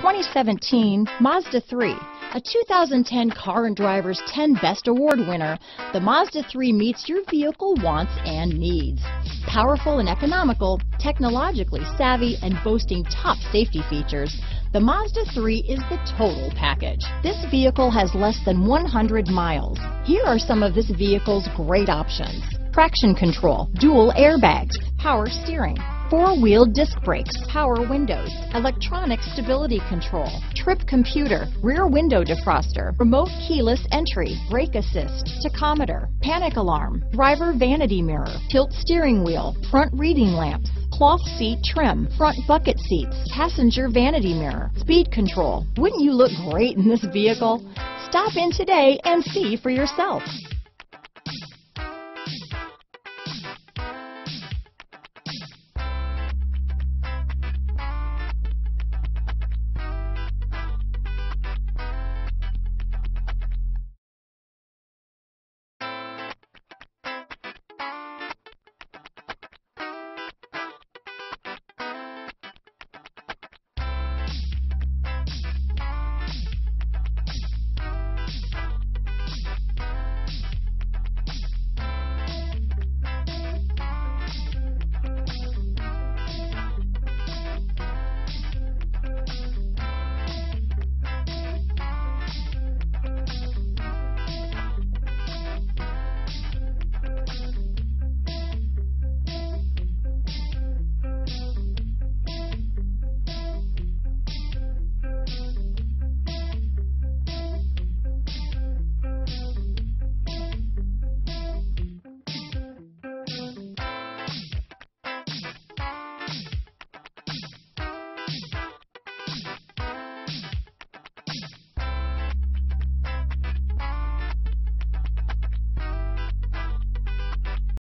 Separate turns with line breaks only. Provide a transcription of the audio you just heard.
2017 Mazda 3. A 2010 Car and Driver's 10 Best Award winner, the Mazda 3 meets your vehicle wants and needs. Powerful and economical, technologically savvy, and boasting top safety features, the Mazda 3 is the total package. This vehicle has less than 100 miles. Here are some of this vehicle's great options. Traction control, dual airbags, power steering, four-wheel disc brakes, power windows, electronic stability control, trip computer, rear window defroster, remote keyless entry, brake assist, tachometer, panic alarm, driver vanity mirror, tilt steering wheel, front reading lamps, cloth seat trim, front bucket seats, passenger vanity mirror, speed control. Wouldn't you look great in this vehicle? Stop in today and see for yourself.